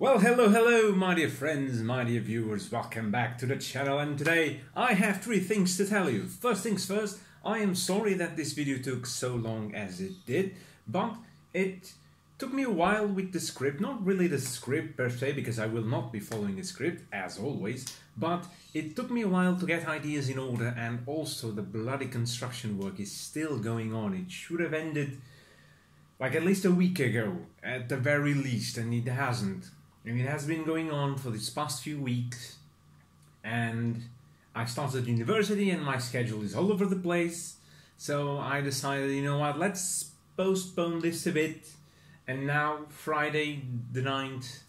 Well, hello, hello, my dear friends, my dear viewers. Welcome back to the channel. And today I have three things to tell you. First things first, I am sorry that this video took so long as it did, but it took me a while with the script. Not really the script per se, because I will not be following the script, as always, but it took me a while to get ideas in order, and also the bloody construction work is still going on. It should have ended like at least a week ago, at the very least, and it hasn't. And it has been going on for these past few weeks, and I started university, and my schedule is all over the place. So I decided, you know what, let's postpone this a bit. And now, Friday, the 9th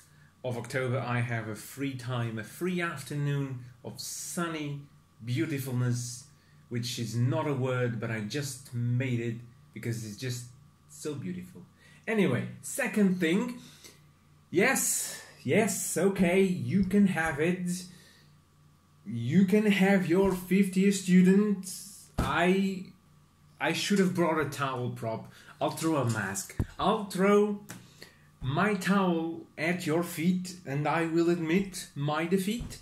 of October, I have a free time, a free afternoon of sunny beautifulness, which is not a word, but I just made it because it's just so beautiful. Anyway, second thing, yes, yes, okay, you can have it. You can have your 50th student. I I should have brought a towel prop. I'll throw a mask. I'll throw my towel at your feet and I will admit my defeat.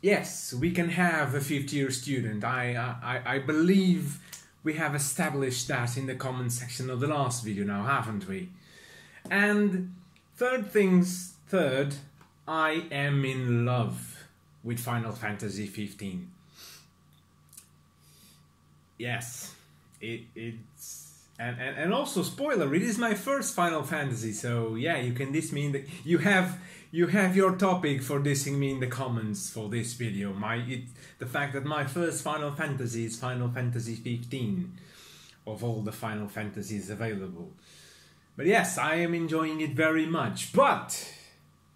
Yes, we can have a 50 year student. I, I, I believe we have established that in the comment section of the last video now, haven't we? And third things third, I am in love with Final Fantasy 15. Yes, it, it's and, and and also spoiler, it is my first Final Fantasy, so yeah, you can diss me in the you have you have your topic for dissing me in the comments for this video. My it the fact that my first Final Fantasy is Final Fantasy 15 of all the Final Fantasies available. But yes, I am enjoying it very much. But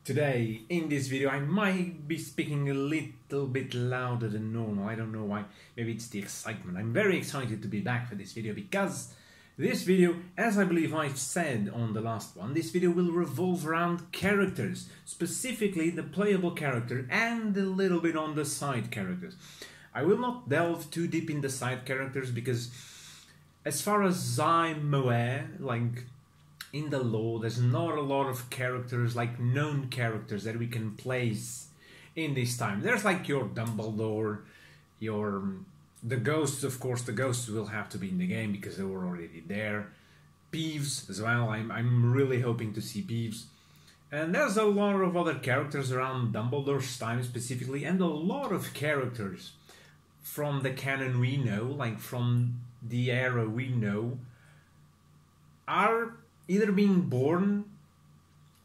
today in this video I might be speaking a little bit louder than normal. I don't know why. Maybe it's the excitement. I'm very excited to be back for this video because this video, as I believe I've said on the last one, this video will revolve around characters, specifically the playable character and a little bit on the side characters. I will not delve too deep in the side characters because as far as I'm aware, like in the lore, there's not a lot of characters, like known characters that we can place in this time. There's like your Dumbledore, your um, the ghosts, of course, the ghosts will have to be in the game because they were already there. Peeves as well. I'm I'm really hoping to see Peeves. And there's a lot of other characters around Dumbledore's time specifically, and a lot of characters from the canon we know, like from the era we know, are either being born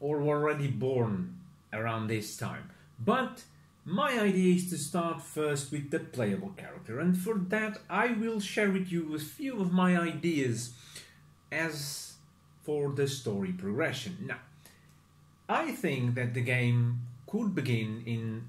or already born around this time. But my idea is to start first with the playable character, and for that I will share with you a few of my ideas as for the story progression. Now, I think that the game could begin in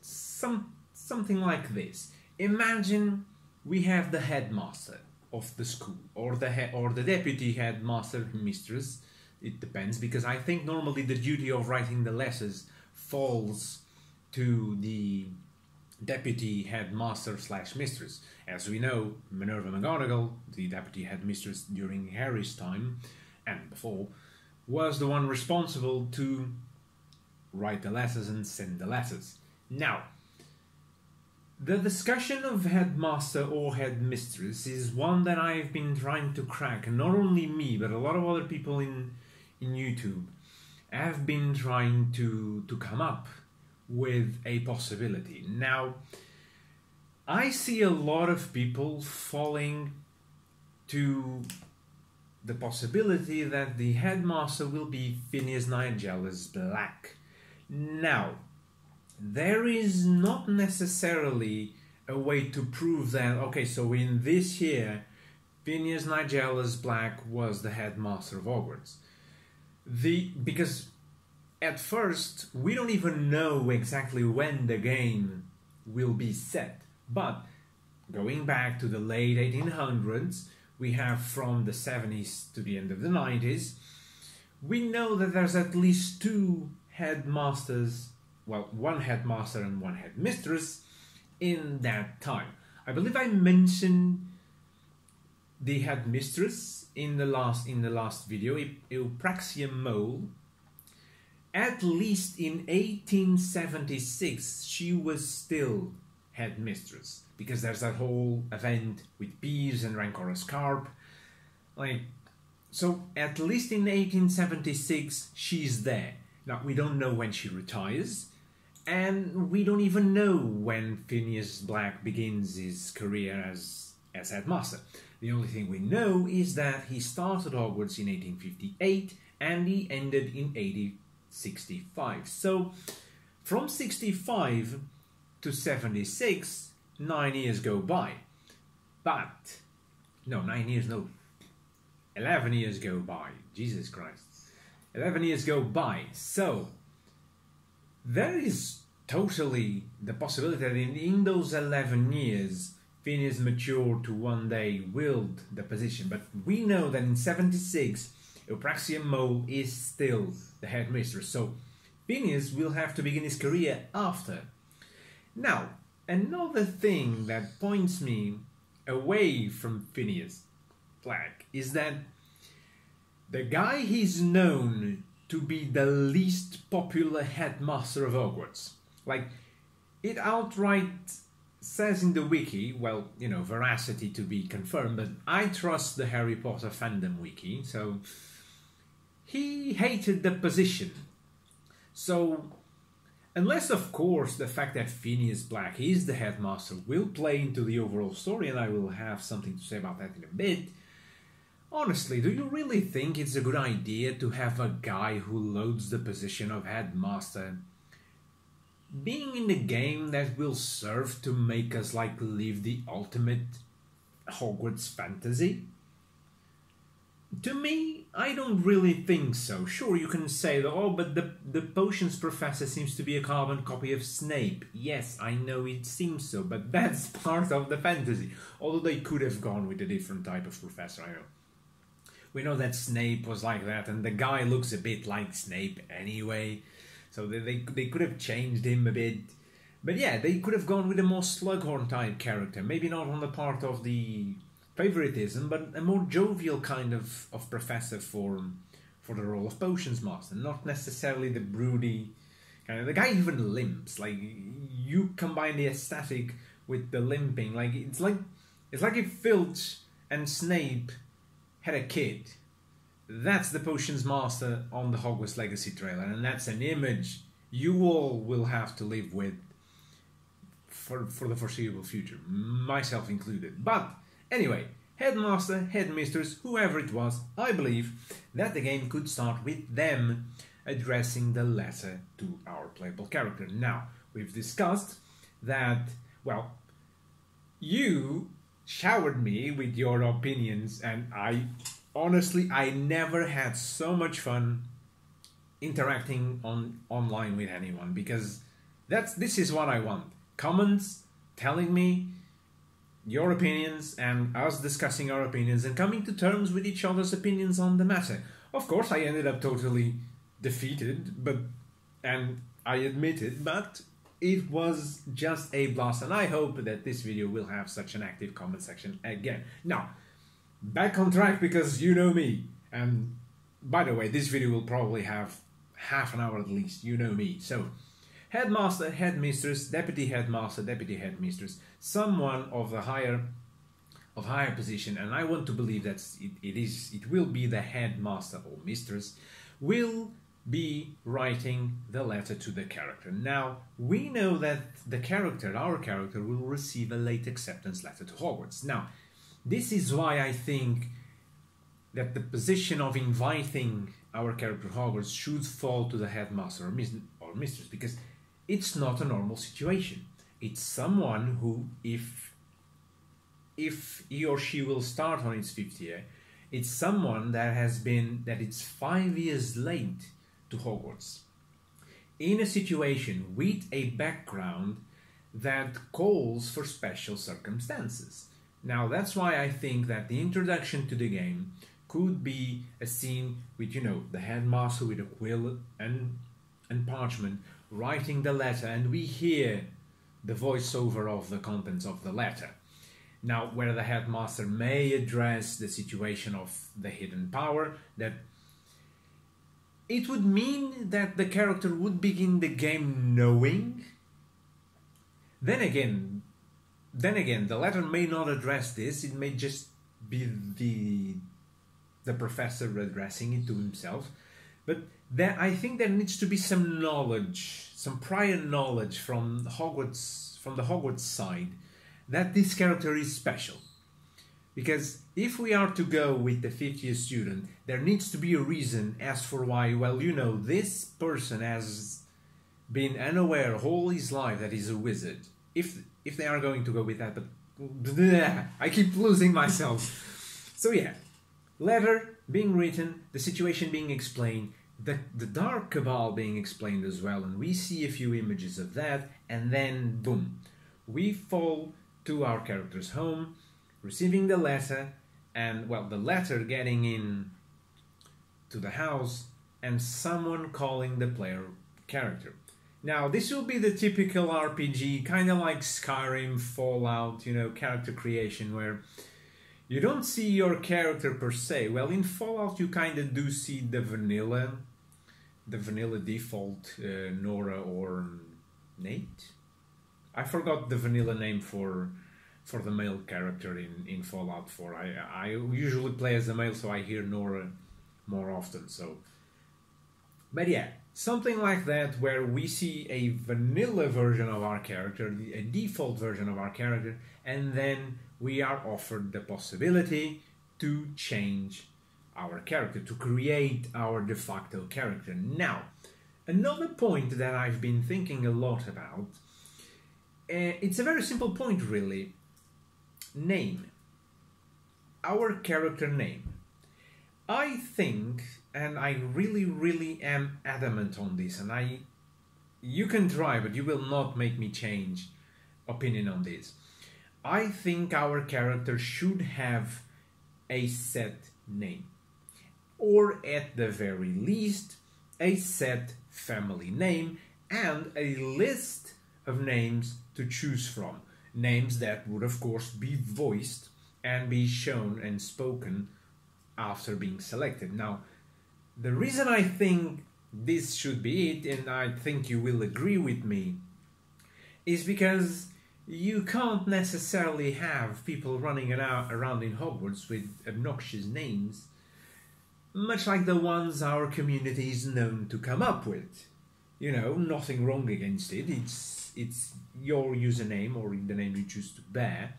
some something like this. Imagine we have the headmaster of the school, or the he- or the deputy headmaster mistress. It depends because I think normally the duty of writing the letters falls to the deputy headmaster slash mistress. As we know, Minerva McGonagall, the deputy headmistress during Harry's time and before, was the one responsible to write the letters and send the letters. Now, the discussion of headmaster or headmistress is one that I've been trying to crack, and not only me, but a lot of other people in in YouTube have been trying to to come up with a possibility. Now, I see a lot of people falling to the possibility that the headmaster will be Phineas Nigellus Black. Now, there is not necessarily a way to prove that, okay, so in this year, Phineas Nigellus Black was the headmaster of Hogwarts. The because at first we don't even know exactly when the game will be set, but going back to the late 1800s, we have from the 70s to the end of the 90s, we know that there's at least two headmasters well, one headmaster and one headmistress in that time. I believe I mentioned the headmistress in the last in the last video, Eupraxia Mole, at least in 1876 she was still headmistress because there's that whole event with bees and Rancorous Carp. Like, so at least in 1876 she's there. Now we don't know when she retires, and we don't even know when Phineas Black begins his career as as headmaster. The only thing we know is that he started Hogwarts in 1858 and he ended in 1865. So from 65 to 76, nine years go by. But, no, nine years, no, 11 years go by. Jesus Christ. 11 years go by. So, there is totally the possibility that in, in those 11 years, Phineas matured to one day wield the position. But we know that in 76, Eupraxia Mole is still the headmistress. So, Phineas will have to begin his career after. Now, another thing that points me away from Phineas Black is that the guy he's known to be the least popular headmaster of Hogwarts. Like, it outright says in the wiki, well, you know, veracity to be confirmed, but I trust the Harry Potter fandom wiki, so he hated the position. So, unless of course the fact that Phineas Black is the headmaster will play into the overall story, and I will have something to say about that in a bit, Honestly, do you really think it's a good idea to have a guy who loads the position of headmaster being in the game that will serve to make us like live the ultimate Hogwarts fantasy? To me, I don't really think so. Sure, you can say that, oh, but the, the potions professor seems to be a carbon copy of Snape. Yes, I know it seems so, but that's part of the fantasy. Although they could have gone with a different type of professor, I know we know that Snape was like that, and the guy looks a bit like Snape anyway. So they, they, they could have changed him a bit. But yeah, they could have gone with a more Slughorn type character. Maybe not on the part of the favoritism, but a more jovial kind of, of professor for for the role of potions master. Not necessarily the broody kind of. The guy even limps. Like you combine the aesthetic with the limping. Like it's like it's like if Filch and Snape had a kid. That's the Potions Master on the Hogwarts Legacy trailer, and that's an image you all will have to live with for, for the foreseeable future, myself included. But anyway, Headmaster, Headmistress, whoever it was, I believe that the game could start with them addressing the letter to our playable character. Now, we've discussed that, well, you showered me with your opinions and I honestly I never had so much fun interacting on online with anyone because that's this is what I want. Comments telling me your opinions and us discussing our opinions and coming to terms with each other's opinions on the matter. Of course I ended up totally defeated, but and I admit it, but it was just a blast and I hope that this video will have such an active comment section again. Now, back on track because you know me. And by the way, this video will probably have half an hour at least, you know me. So, headmaster, headmistress, deputy headmaster, deputy headmistress, someone of the higher of higher position, and I want to believe that it, it is it will be the headmaster or mistress, will be writing the letter to the character. Now, we know that the character, our character, will receive a late acceptance letter to Hogwarts. Now, this is why I think that the position of inviting our character Hogwarts should fall to the headmaster or, mis- or mistress because it's not a normal situation. It's someone who, if if he or she will start on its fifth year, it's someone that has been that it's five years late to Hogwarts. In a situation with a background that calls for special circumstances. Now, that's why I think that the introduction to the game could be a scene with, you know, the headmaster with a quill and, and parchment writing the letter, and we hear the voiceover of the contents of the letter. Now, where the headmaster may address the situation of the hidden power that it would mean that the character would begin the game knowing. Then again, then again, the letter may not address this. It may just be the the professor addressing it to himself. But there, I think there needs to be some knowledge, some prior knowledge from Hogwarts, from the Hogwarts side, that this character is special. Because if we are to go with the 50th student, there needs to be a reason as for why, well, you know, this person has been unaware all his life that he's a wizard. If if they are going to go with that, but I keep losing myself. So yeah, letter being written, the situation being explained, the, the Dark Cabal being explained as well, and we see a few images of that, and then boom, we fall to our character's home, receiving the letter, and well, the letter getting in to the house, and someone calling the player character. Now, this will be the typical RPG, kind of like Skyrim, Fallout, you know, character creation, where you don't see your character per se. Well, in Fallout, you kind of do see the vanilla, the vanilla default uh, Nora or Nate. I forgot the vanilla name for for the male character in, in Fallout 4. I I usually play as a male, so I hear Nora more often. So, but yeah, something like that where we see a vanilla version of our character, a default version of our character, and then we are offered the possibility to change our character, to create our de facto character. Now, another point that I've been thinking a lot about, uh, it's a very simple point really. Name. Our character name. I think and I really, really am adamant on this. And I, you can try, but you will not make me change opinion on this. I think our character should have a set name, or at the very least, a set family name and a list of names to choose from. Names that would, of course, be voiced and be shown and spoken after being selected. Now, the reason I think this should be it, and I think you will agree with me, is because you can't necessarily have people running around in Hogwarts with obnoxious names, much like the ones our community is known to come up with. You know, nothing wrong against it. It's it's your username or the name you choose to bear.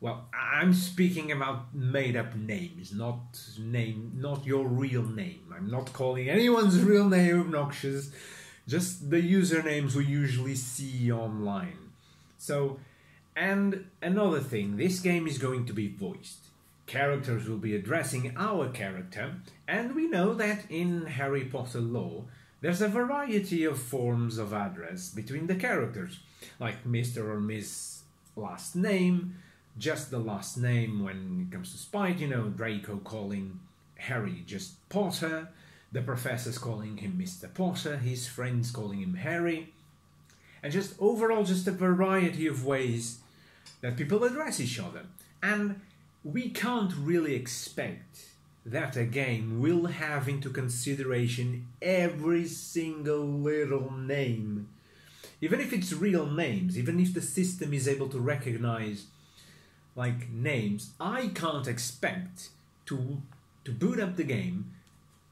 Well, I'm speaking about made-up names, not name, not your real name. I'm not calling anyone's real name obnoxious, just the usernames we usually see online. So, and another thing, this game is going to be voiced. Characters will be addressing our character, and we know that in Harry Potter lore, there's a variety of forms of address between the characters, like Mr. or Miss last name, just the last name when it comes to Spite, you know, Draco calling Harry just Potter, the professors calling him Mr. Potter, his friends calling him Harry, and just overall just a variety of ways that people address each other. And we can't really expect that a game will have into consideration every single little name. Even if it's real names, even if the system is able to recognize like names, I can't expect to to boot up the game,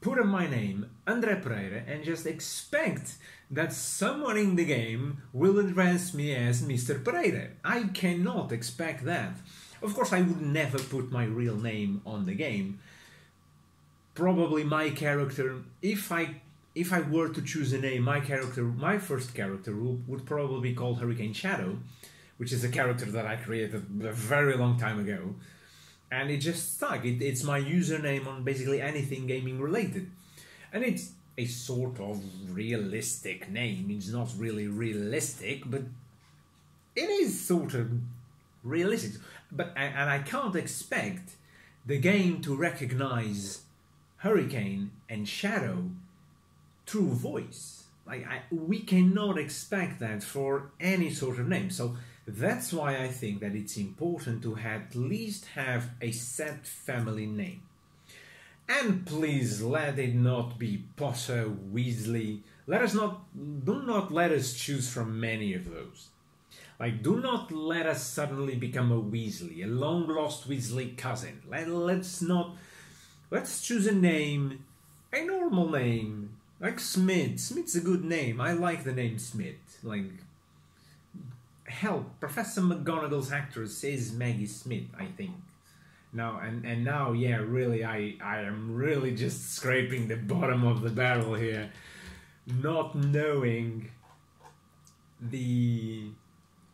put in my name, Andre Pereira, and just expect that someone in the game will address me as Mr. Pereira. I cannot expect that. Of course, I would never put my real name on the game. Probably my character, if I if I were to choose a name, my character, my first character would, would probably be called Hurricane Shadow which is a character that I created a very long time ago. And it just stuck. It, it's my username on basically anything gaming related. And it's a sort of realistic name. It's not really realistic, but it is sort of realistic. But and I can't expect the game to recognize Hurricane and Shadow through voice. Like I, we cannot expect that for any sort of name. So that's why I think that it's important to at least have a set family name. And please let it not be Potter, Weasley. Let us not, do not let us choose from many of those. Like, do not let us suddenly become a Weasley, a long lost Weasley cousin. Let, let's not, let's choose a name, a normal name, like Smith. Smith's a good name. I like the name Smith. Like, hell, Professor McGonagall's actress is Maggie Smith, I think. Now and and now, yeah, really, I I am really just scraping the bottom of the barrel here, not knowing the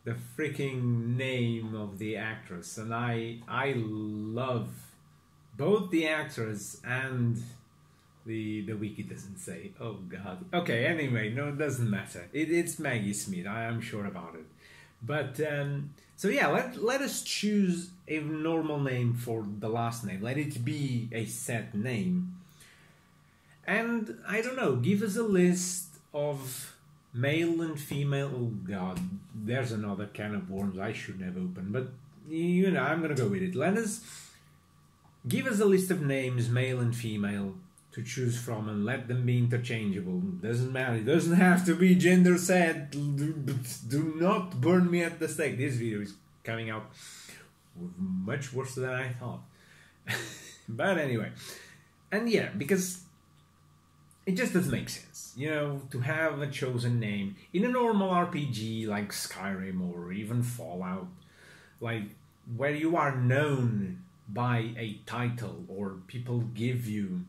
the freaking name of the actress, and I I love both the actress and the the wiki doesn't say. Oh God. Okay. Anyway, no, it doesn't matter. It, it's Maggie Smith. I am sure about it. But um, so yeah, let let us choose a normal name for the last name. Let it be a set name. And I don't know, give us a list of male and female. Oh God, there's another can of worms I shouldn't have opened. But you know, I'm gonna go with it. Let us give us a list of names, male and female, to choose from and let them be interchangeable. Doesn't matter. It doesn't have to be gender set. Do not burn me at the stake. This video is coming out much worse than I thought. but anyway, and yeah, because it just doesn't make sense, you know, to have a chosen name in a normal RPG like Skyrim or even Fallout, like where you are known by a title or people give you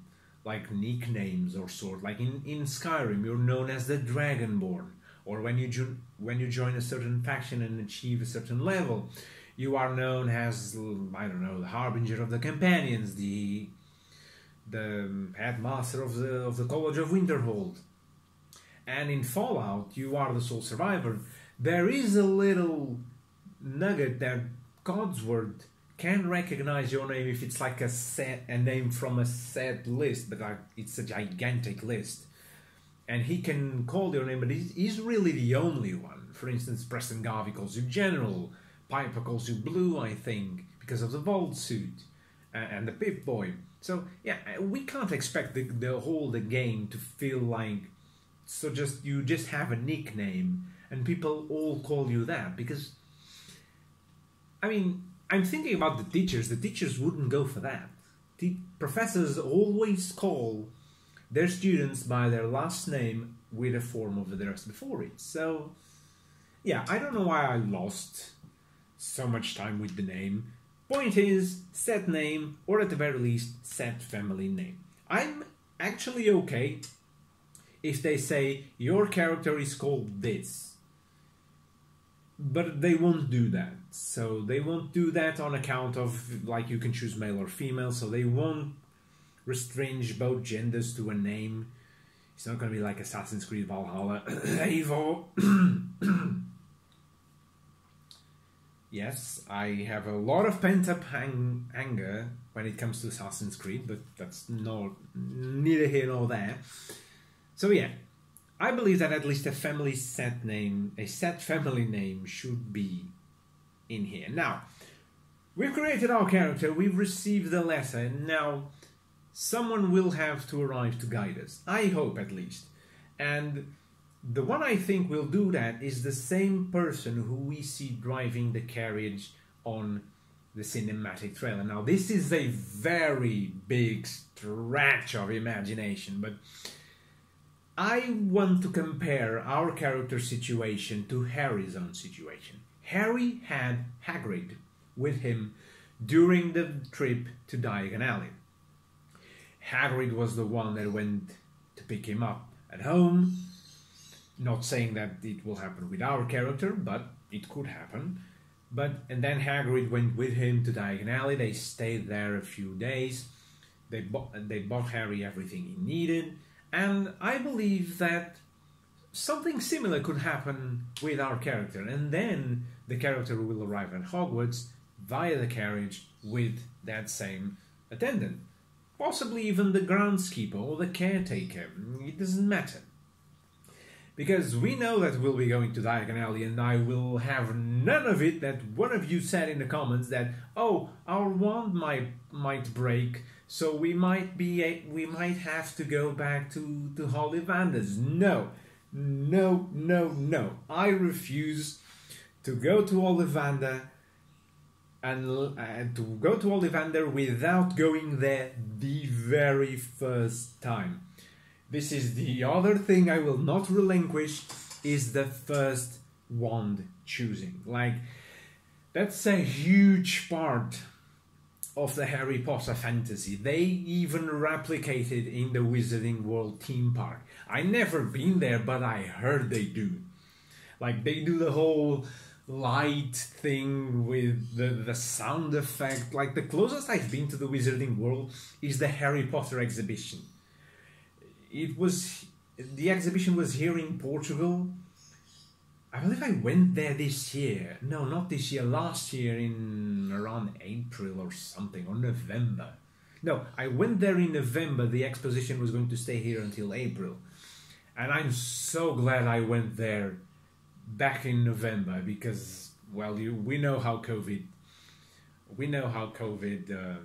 like nicknames or sort. Like in, in Skyrim, you're known as the Dragonborn, or when you jo- when you join a certain faction and achieve a certain level, you are known as I don't know the Harbinger of the Companions, the the headmaster of the of the College of Winterhold. And in Fallout, you are the sole survivor. There is a little nugget that Codsworth can recognize your name if it's like a set a name from a set list, but like it's a gigantic list. And he can call your name, but he's, he's really the only one. For instance, Preston Garvey calls you General, Piper calls you Blue, I think, because of the Vault suit and, the Pip Boy. So yeah, we can't expect the, the whole the game to feel like so just you just have a nickname and people all call you that because I mean I'm thinking about the teachers. The teachers wouldn't go for that. The professors always call their students by their last name with a form of rest before it. So, yeah, I don't know why I lost so much time with the name. Point is, set name, or at the very least, set family name. I'm actually okay if they say your character is called this but they won't do that. So they won't do that on account of like you can choose male or female. So they won't restringe both genders to a name. It's not going to be like Assassin's Creed Valhalla. Eivor. yes, I have a lot of pent up hang- anger when it comes to Assassin's Creed, but that's not neither here nor there. So yeah, I believe that at least a family set name, a set family name, should be in here. Now, we've created our character, we've received the letter, and now someone will have to arrive to guide us. I hope, at least. And the one I think will do that is the same person who we see driving the carriage on the cinematic trailer. Now, this is a very big stretch of imagination, but I want to compare our character situation to Harry's own situation. Harry had Hagrid with him during the trip to Diagon Alley. Hagrid was the one that went to pick him up at home. Not saying that it will happen with our character, but it could happen. But and then Hagrid went with him to Diagon Alley. They stayed there a few days. They bought they bought Harry everything he needed and I believe that something similar could happen with our character, and then the character will arrive at Hogwarts via the carriage with that same attendant. Possibly even the groundskeeper or the caretaker. It doesn't matter. Because we know that we'll be going to Diagon Alley, and I will have none of it that one of you said in the comments that, oh, our wand might, might break, so we might be a, we might have to go back to to Ollivanders. No, no, no, no. I refuse to go to Ollivander and uh, to go to Ollivander without going there the very first time. This is the other thing I will not relinquish is the first wand choosing. Like that's a huge part of the Harry Potter fantasy. They even replicated in the Wizarding World theme park. I never been there, but I heard they do. Like they do the whole light thing with the, the sound effect. Like the closest I've been to the Wizarding World is the Harry Potter exhibition. It was the exhibition was here in Portugal I believe I went there this year. No, not this year. Last year in around April or something, or November. No, I went there in November. The exposition was going to stay here until April. And I'm so glad I went there back in November because, well, you, we know how COVID, we know how COVID uh,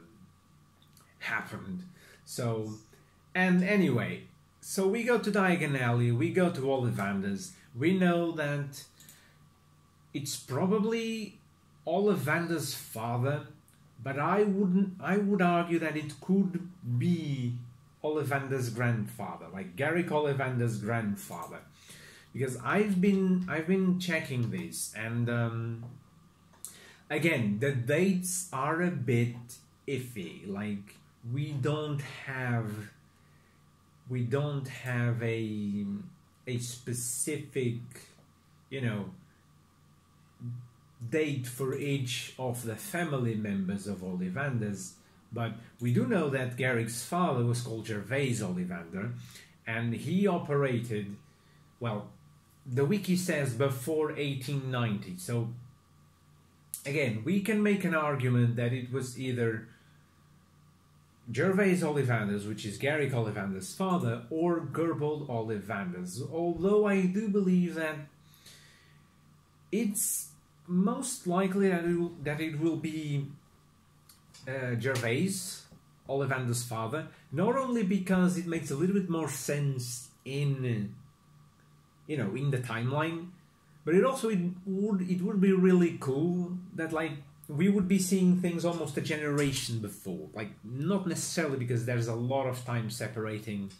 happened. So, and anyway, so we go to Diagon Alley, we go to Ollivanders we know that it's probably Ollivander's father, but I wouldn't. I would argue that it could be Ollivander's grandfather, like Garrick Ollivander's grandfather, because I've been I've been checking this, and um, again the dates are a bit iffy. Like we don't have we don't have a a specific, you know, date for each of the family members of Ollivanders, but we do know that Garrick's father was called Gervase Ollivander, and he operated, well, the wiki says before 1890. So, again, we can make an argument that it was either Gervase Ollivanders, which is Garrick Ollivander's father, or Gerbold Ollivanders, although I do believe that it's most likely that it will, that it will be uh, Gervase Ollivander's father, not only because it makes a little bit more sense in, you know, in the timeline, but it also it would it would be really cool that like we would be seeing things almost a generation before. Like, not necessarily because there's a lot of time separating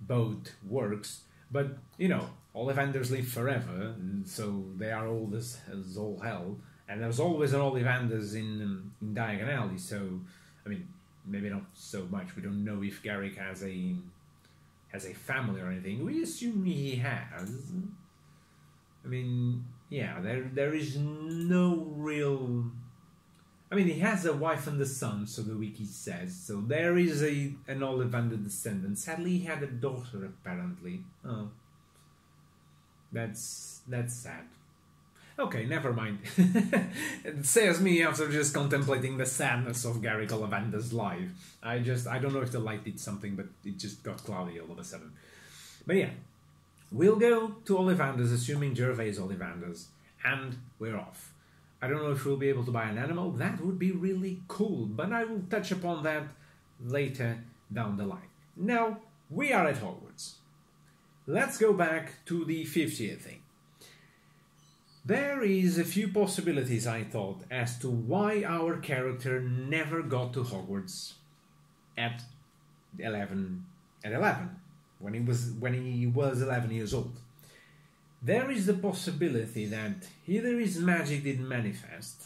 both works, but you know, Ollivanders live forever, so they are old as, as all hell. And there's always an Ollivanders in, um, in Diagon Alley, so I mean, maybe not so much. We don't know if Garrick has a has a family or anything. We assume he has. I mean, yeah, there there is no real I mean, he has a wife and a son, so the wiki says. So there is a an Ollivander descendant. Sadly, he had a daughter, apparently. Oh, that's that's sad. Okay, never mind. it says me after just contemplating the sadness of Gary Ollivander's life. I just I don't know if the light did something, but it just got cloudy all of a sudden. But yeah, we'll go to Ollivanders, assuming Gervase Ollivanders, and we're off. I don't know if we'll be able to buy an animal. That would be really cool, but I will touch upon that later down the line. Now, we are at Hogwarts. Let's go back to the 50th thing. There is a few possibilities, I thought, as to why our character never got to Hogwarts at 11 at 11 when he was when he was 11 years old. There is the possibility that either his magic didn't manifest,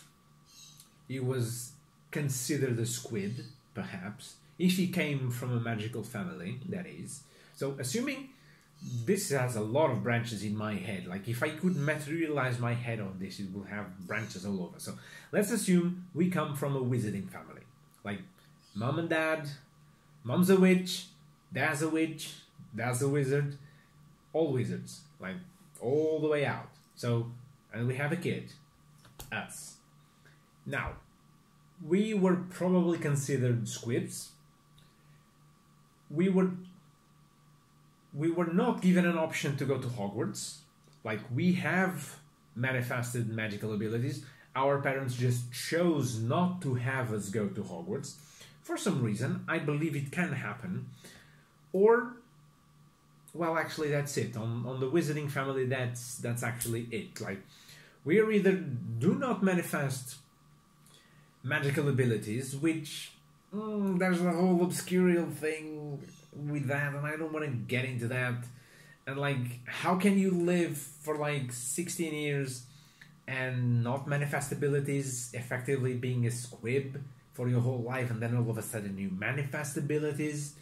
he was considered a squib, perhaps, if he came from a magical family, that is. So, assuming this has a lot of branches in my head, like if I could materialize my head on this, it will have branches all over. So, let's assume we come from a wizarding family, like mom and dad, mom's a witch, dad's a witch, dad's a wizard, all wizards. Like all the way out. So, and we have a kid, us. Now, we were probably considered squibs. We were we were not given an option to go to Hogwarts. Like we have manifested magical abilities. Our parents just chose not to have us go to Hogwarts. for some reason, I believe it can happen. Or, well, actually, that's it. On, on the Wizarding family, that's, that's actually it. Like, we either do not manifest magical abilities, which mm, there's a whole obscurial thing with that, and I don't want to get into that. And like, how can you live for like 16 years and not manifest abilities, effectively being a squib for your whole life, and then all of a sudden you manifest abilities?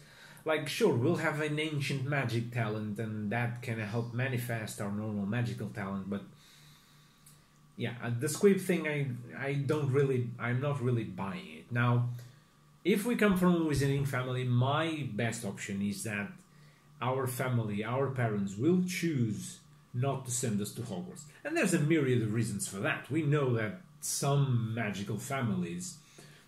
Like, sure, we'll have an ancient magic talent, and that can help manifest our normal magical talent, but yeah, uh, the squib thing, I I don't really, I'm not really buying it. Now, if we come from a wizarding family, my best option is that our family, our parents, will choose not to send us to Hogwarts, and there's a myriad of reasons for that. We know that some magical families,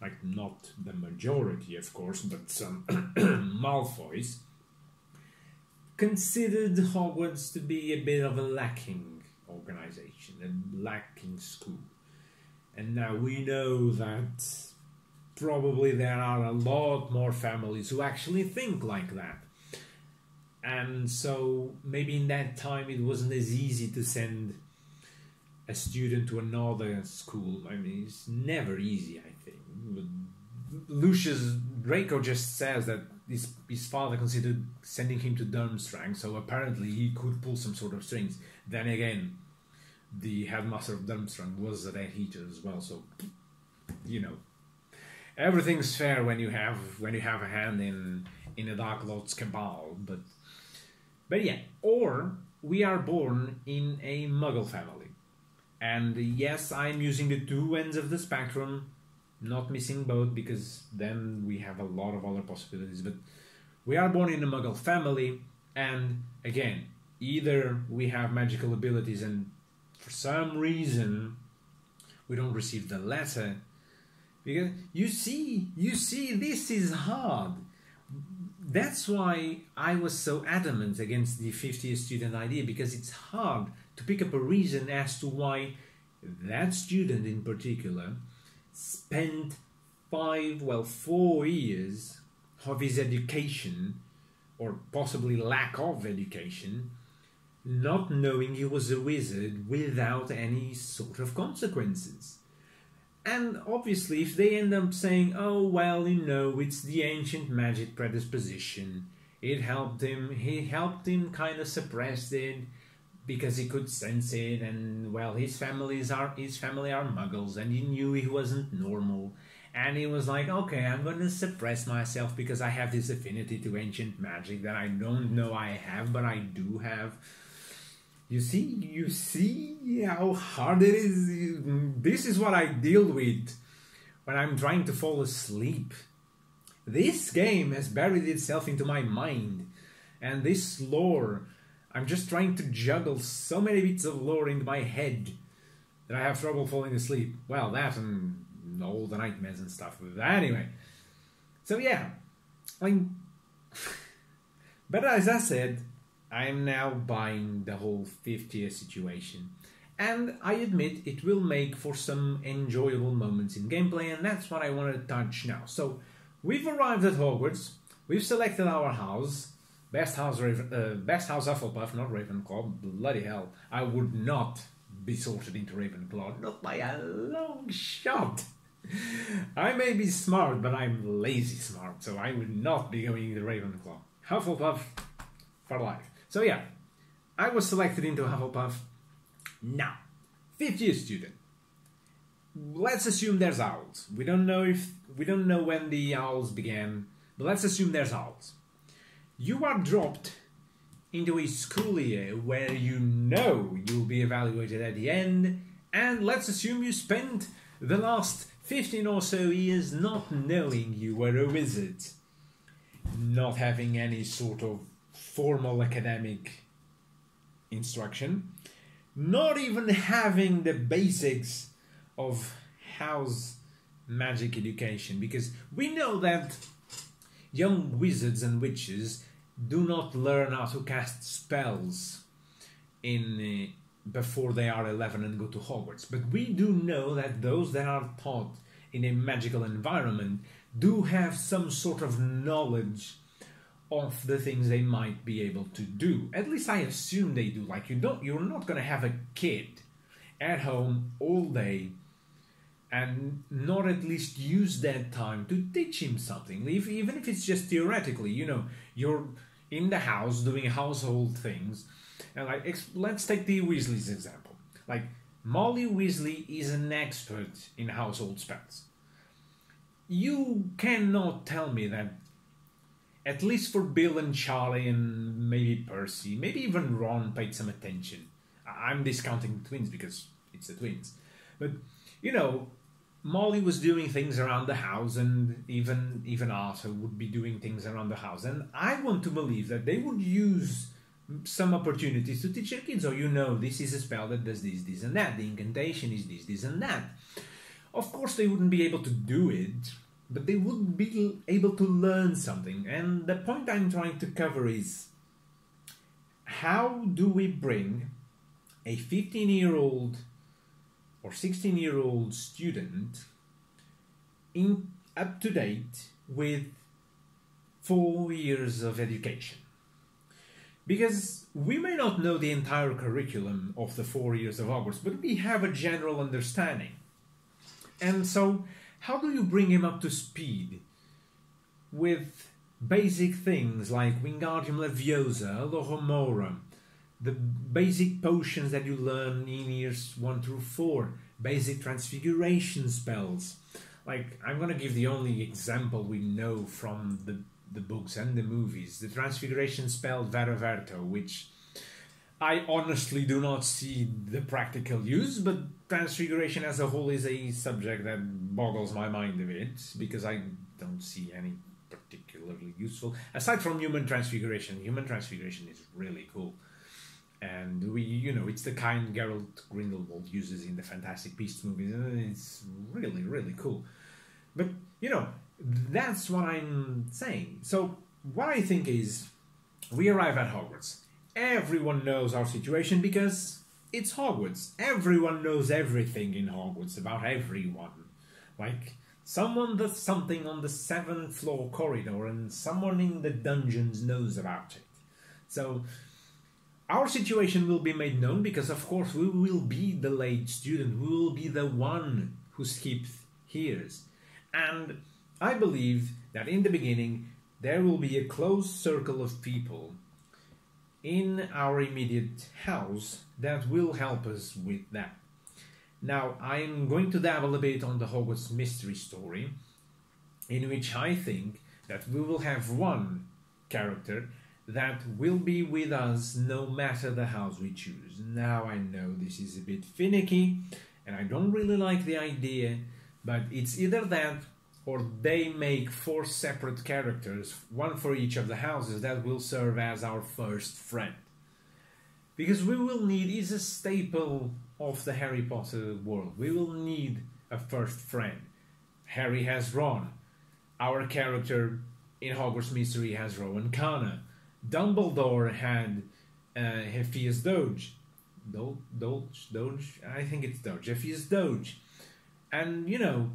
like not the majority, of course, but some Malfoys, considered Hogwarts to be a bit of a lacking organization, a lacking school. And now we know that probably there are a lot more families who actually think like that. And so maybe in that time it wasn't as easy to send a student to another school. I mean, it's never easy, I. Lucius Draco just says that his, his father considered sending him to Durmstrang, so apparently he could pull some sort of strings. Then again, the headmaster of Durmstrang was a Death Eater as well, so you know. Everything's fair when you have when you have a hand in in a Dark Lord's cabal, but but yeah, or we are born in a Muggle family, and yes, I'm using the two ends of the spectrum, not missing both because then we have a lot of other possibilities. But we are born in a Muggle family, and again, either we have magical abilities and for some reason we don't receive the letter because you see you see this is hard that's why i was so adamant against the 50 student idea because it's hard to pick up a reason as to why that student in particular spent five well four years of his education or possibly lack of education not knowing he was a wizard without any sort of consequences. And obviously, if they end up saying, oh, well, you know, it's the ancient magic predisposition, it helped him, he helped him kind of suppress it because he could sense it, and well, his families are his family are muggles, and he knew he wasn't normal. And he was like, okay, I'm to suppress myself because I have this affinity to ancient magic that I don't know I have, but I do have you see, you see how hard it is. This is what I deal with when I'm trying to fall asleep. This game has buried itself into my mind, and this lore, I'm just trying to juggle so many bits of lore in my head that I have trouble falling asleep. Well, that and all the nightmares and stuff. But anyway, so yeah, I mean, but as I said, I'm now buying the whole 50 year situation. And I admit it will make for some enjoyable moments in gameplay, and that's what I want to touch now. So, we've arrived at Hogwarts, we've selected our house, best house, Raven, uh, best house Hufflepuff, not Ravenclaw. Bloody hell, I would not be sorted into Ravenclaw, not by a long shot. I may be smart, but I'm lazy smart, so I would not be going into Ravenclaw. Hufflepuff for life. So yeah, I was selected into Hufflepuff. Now, fifth year student. Let's assume there's owls. We don't know if we don't know when the owls began, but let's assume there's owls. You are dropped into a school year where you know you'll be evaluated at the end, and let's assume you spent the last 15 or so years not knowing you were a wizard, not having any sort of formal academic instruction, not even having the basics of house magic education, because we know that young wizards and witches do not learn how to cast spells in uh, before they are 11 and go to Hogwarts. But we do know that those that are taught in a magical environment do have some sort of knowledge of the things they might be able to do. At least I assume they do. Like you don't you're not gonna have a kid at home all day and not at least use that time to teach him something. If, even if it's just theoretically, you know, you're in the house doing household things. And like let's take the Weasley's example. Like Molly Weasley is an expert in household spells. You cannot tell me that at least for Bill and Charlie and maybe Percy, maybe even Ron paid some attention. I'm discounting the twins because it's the twins. But you know, Molly was doing things around the house, and even even Arthur would be doing things around the house. And I want to believe that they would use some opportunities to teach their kids. Oh, you know, this is a spell that does this, this, and that. The incantation is this, this, and that. Of course, they wouldn't be able to do it, but they would be able to learn something. And the point I'm trying to cover is how do we bring a 15 year old or 16 year old student in up to date with four years of education because we may not know the entire curriculum of the four years of Hogwarts, but we have a general understanding. And so, how do you bring him up to speed with basic things like Wingardium Leviosa, Alohomora, the basic potions that you learn in years 1 through 4, basic transfiguration spells. Like, I'm gonna give the only example we know from the, the books and the movies the transfiguration spell Vera Verto, which I honestly do not see the practical use, but transfiguration as a whole is a subject that boggles my mind a bit because I don't see any particularly useful aside from human transfiguration. Human transfiguration is really cool and we you know it's the kind Gellert Grindelwald uses in the Fantastic Beasts movies and it's really really cool. But you know that's what I'm saying. So what I think is we arrive at Hogwarts. Everyone knows our situation because it's Hogwarts. Everyone knows everything in Hogwarts about everyone. Like someone does something on the seventh floor corridor and someone in the dungeons knows about it. So our situation will be made known because, of course, we will be the late student. We will be the one who skips years. And I believe that in the beginning, there will be a close circle of people in our immediate house that will help us with that. Now, I'm going to dabble a bit on the Hogwarts mystery story, in which I think that we will have one character that will be with us no matter the house we choose. Now I know this is a bit finicky and I don't really like the idea, but it's either that or they make four separate characters, one for each of the houses, that will serve as our first friend. Because we will need, is a staple of the Harry Potter world, we will need a first friend. Harry has Ron. Our character in Hogwarts Mystery has Rowan Khanna. Dumbledore had uh, Hephaestus Doge. Doge, Doge, Doge, I think it's Doge. Hephaestus Doge. And, you know,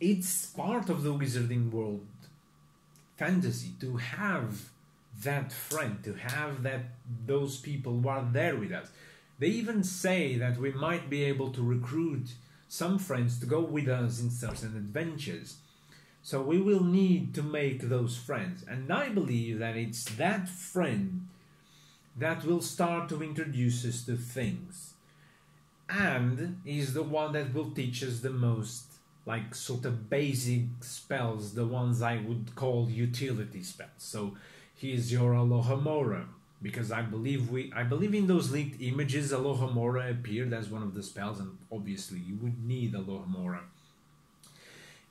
it's part of the wizarding world fantasy to have that friend, to have that those people who are there with us. They even say that we might be able to recruit some friends to go with us in certain adventures. So we will need to make those friends. And I believe that it's that friend that will start to introduce us to things. And is the one that will teach us the most, like sort of basic spells, the ones I would call utility spells. So here's your Alohomora, because I believe we I believe in those leaked images Alohomora appeared as one of the spells, and obviously you would need Alohomora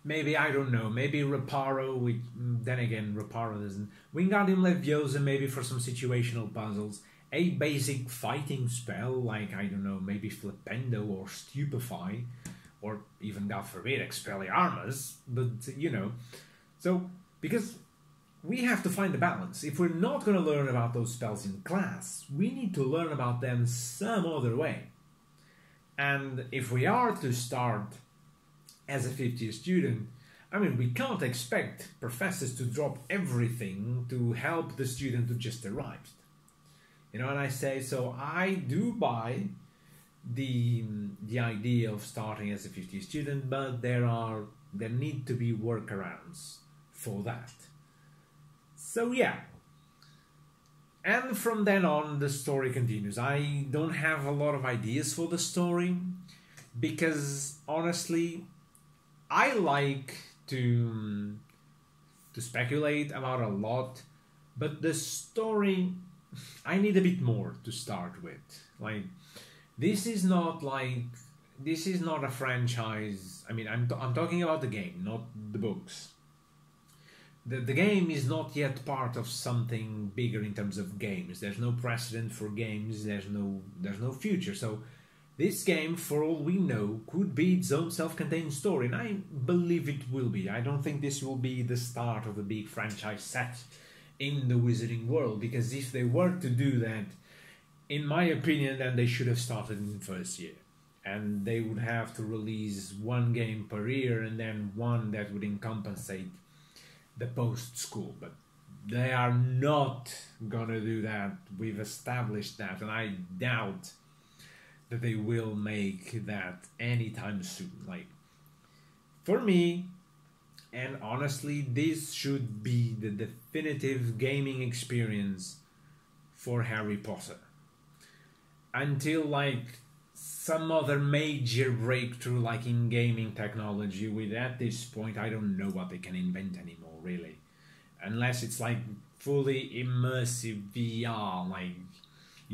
maybe I don't know, maybe Reparo. Then again, Reparo doesn't. Wingardium Leviosa maybe for some situational puzzles. A basic fighting spell like I don't know, maybe Flipendo or Stupefy, or even God forbid Expelliarmus. But you know, so because we have to find the balance. If we're not going to learn about those spells in class, we need to learn about them some other way. And if we are to start as a fifth year student, I mean, we can't expect professors to drop everything to help the student who just arrived. You know, and I say, so I do buy the the idea of starting as a 50 student, but there are there need to be workarounds for that. So yeah. And from then on the story continues. I don't have a lot of ideas for the story because honestly I like to mm, to speculate about a lot, but the story I need a bit more to start with. Like this is not like this is not a franchise. I mean, I'm, I'm talking about the game, not the books. The, the game is not yet part of something bigger in terms of games. There's no precedent for games. There's no there's no future. So this game, for all we know, could be its own self-contained story, and I believe it will be. I don't think this will be the start of a big franchise set in the Wizarding world, because if they were to do that, in my opinion, then they should have started in first year. And they would have to release one game per year and then one that would compensate the post school but they are not gonna do that. We've established that and i doubt that they will make that anytime soon. Like for me and honestly this should be the definitive gaming experience for harry potter. Until like some other major breakthrough like in gaming technology with at this point i don't know what they can invent anymore really. Unless it's like fully immersive vr like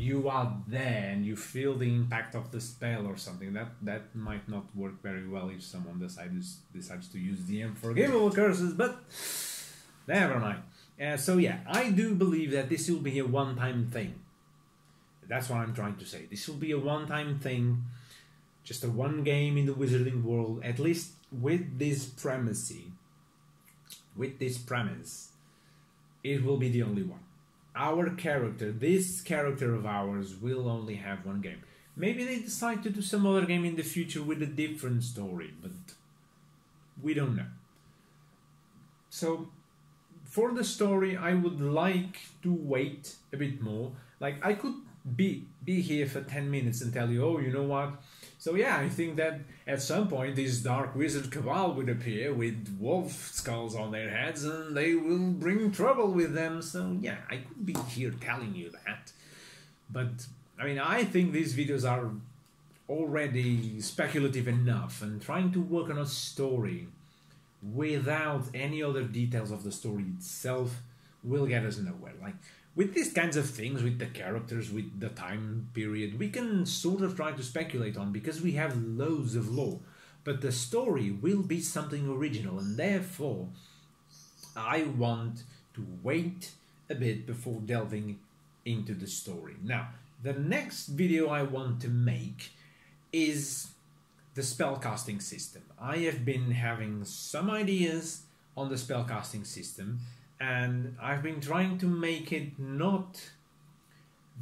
you are there and you feel the impact of the spell or something that that might not work very well if someone decides decides to use the unforgivable curses but never mind uh, so yeah i do believe that this will be a one-time thing that's what I'm trying to say. This will be a one time thing, just a one game in the Wizarding world, at least with this premise. With this premise, it will be the only one. Our character, this character of ours, will only have one game. Maybe they decide to do some other game in the future with a different story, but we don't know. So, for the story, I would like to wait a bit more. Like, I could be be here for 10 minutes and tell you oh you know what so yeah i think that at some point this dark wizard cabal would appear with wolf skulls on their heads and they will bring trouble with them. So yeah i could be here telling you that. But i mean i think these videos are already speculative enough and trying to work on a story without any other details of the story itself will get us nowhere. Like with these kinds of things, with the characters, with the time period, we can sort of try to speculate on because we have loads of lore. But the story will be something original, and therefore, I want to wait a bit before delving into the story. Now, the next video I want to make is the spellcasting system. I have been having some ideas on the spellcasting system and I've been trying to make it not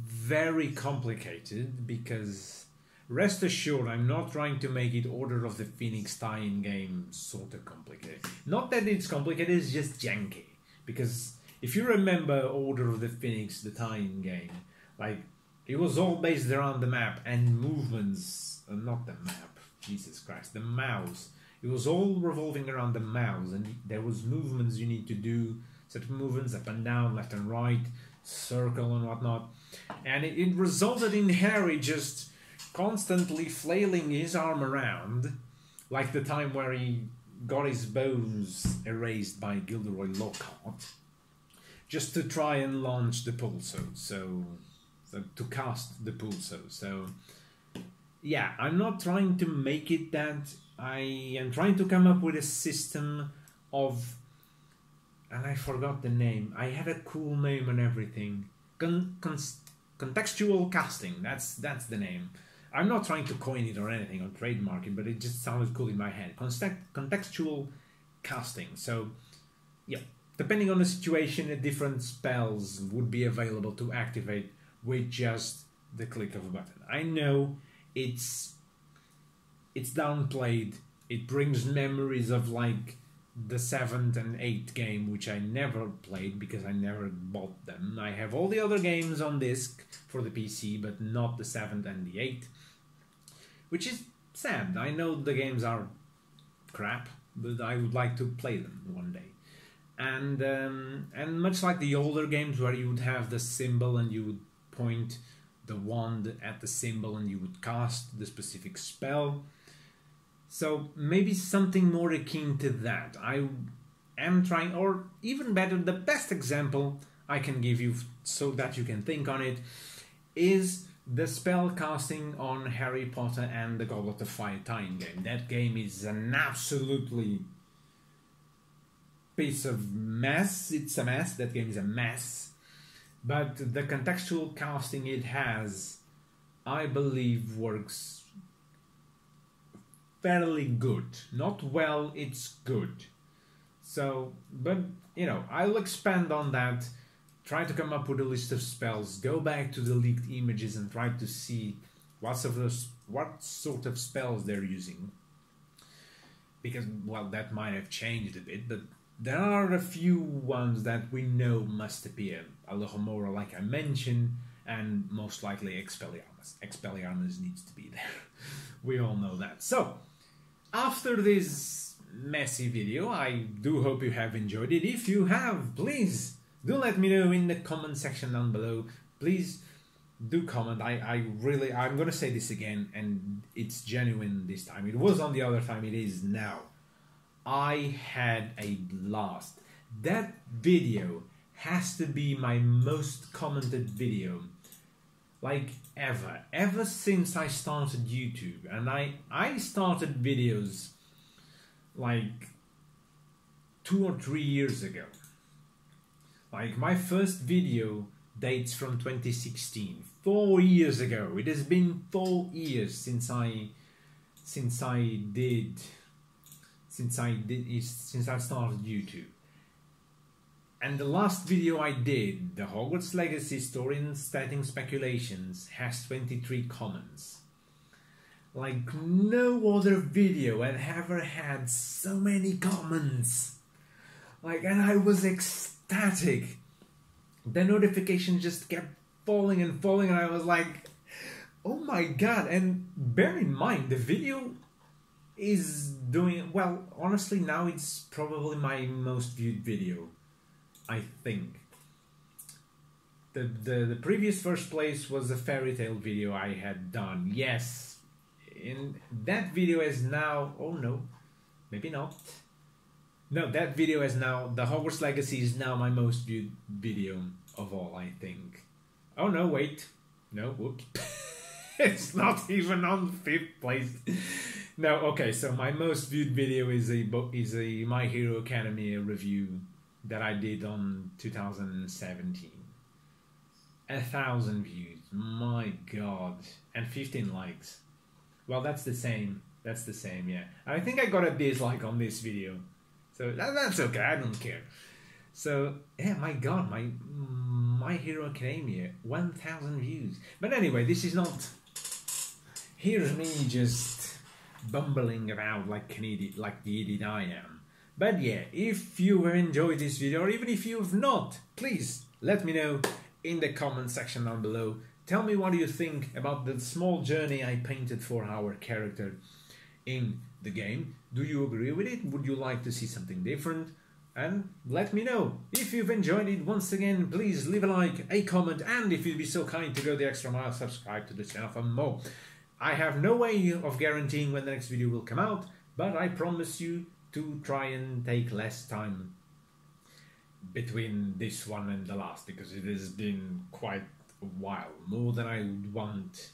very complicated because rest assured I'm not trying to make it Order of the Phoenix tie-in game sort of complicated. Not that it's complicated, it's just janky. Because if you remember Order of the Phoenix, the tie-in game, like it was all based around the map and movements, uh, not the map, Jesus Christ, the mouse. It was all revolving around the mouse and there was movements you need to do certain movements up and down, left and right, circle and whatnot. And it, it resulted in Harry just constantly flailing his arm around, like the time where he got his bones erased by Gilderoy Lockhart, just to try and launch Depulso. So, so to cast Depulso. So, yeah, I'm not trying to make it that. I am trying to come up with a system of and I forgot the name. I had a cool name and everything. Con- con- contextual casting. That's that's the name. I'm not trying to coin it or anything or trademark it, but it just sounded cool in my head. contextual casting. So, yeah, depending on the situation, different spells would be available to activate with just the click of a button. I know it's it's downplayed. It brings memories of like the seventh and eighth game, which I never played because I never bought them. I have all the other games on disc for the PC, but not the seventh and the eighth, which is sad. I know the games are crap, but I would like to play them one day. And um, and much like the older games where you would have the symbol and you would point the wand at the symbol and you would cast the specific spell so maybe something more akin to that. I am trying, or even better, the best example I can give you so that you can think on it is the spell casting on Harry Potter and the Goblet of Fire tie game. That game is an absolutely piece of mess. It's a mess. That game is a mess. But the contextual casting it has, I believe, works fairly good. Not well, it's good. So, but you know, I'll expand on that. Try to come up with a list of spells. Go back to the leaked images and try to see what sort of what sort of spells they're using. Because well, that might have changed a bit, but there are a few ones that we know must appear. Alohomora, like I mentioned, and most likely Expelliarmus. Expelliarmus needs to be there. we all know that. So, after this messy video, I do hope you have enjoyed it. If you have, please do let me know in the comment section down below. Please do comment. I, I really, I'm going to say this again, and it's genuine this time. It was on the other time, it is now. I had a blast. That video has to be my most commented video like ever ever since i started youtube and i i started videos like two or three years ago. Like my first video dates from 2016 four years ago. It has been four years since i since i did since i did since i started youtube and the last video I did, the Hogwarts Legacy story and setting speculations, has 23 comments. Like no other video had ever had so many comments. Like, and I was ecstatic. The notification just kept falling and falling, and I was like, oh my god. And bear in mind, the video is doing well. Honestly, now it's probably my most viewed video I think. The, the, the previous first place was a fairy tale video I had done. Yes, in that video is now. Oh no, maybe not. No, that video is now. The Hogwarts Legacy is now my most viewed video of all, I think. Oh no, wait. No, whoops. it's not even on fifth place. no, okay, so my most viewed video is a is a My Hero Academia review that I did on 2017. A thousand views, my god, and 15 likes. Well, that's the same. That's the same, yeah. I think I got a dislike on this video, so that, that's okay. I don't care. So yeah, my god, my My Hero Academia, 1,000 views. But anyway, this is not. Here's me just bumbling about like an idiot, like the idiot I am. But yeah, if you have enjoyed this video or even if you have not, please let me know in the comment section down below. Tell me what do you think about the small journey I painted for our character in the game. Do you agree with it? Would you like to see something different? And let me know. If you've enjoyed it, once again, please leave a like, a comment, and if you'd be so kind to go the extra mile, subscribe to the channel for more. I have no way of guaranteeing when the next video will come out, but I promise you to try and take less time between this one and the last because it has been quite a while, more than I would want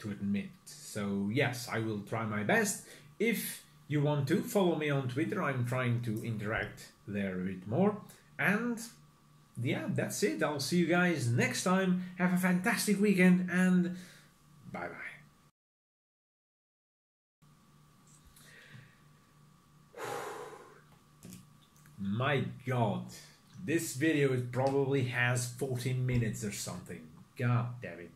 to admit. So, yes, I will try my best. If you want to, follow me on Twitter. I'm trying to interact there a bit more. And yeah, that's it. I'll see you guys next time. Have a fantastic weekend and bye bye. My god. This video probably has 14 minutes or something. God damn it.